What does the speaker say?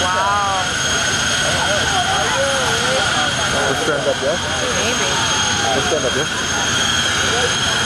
wow. Let's stand up, yeah? Maybe. Let's stand up, yeah?